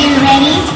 you ready?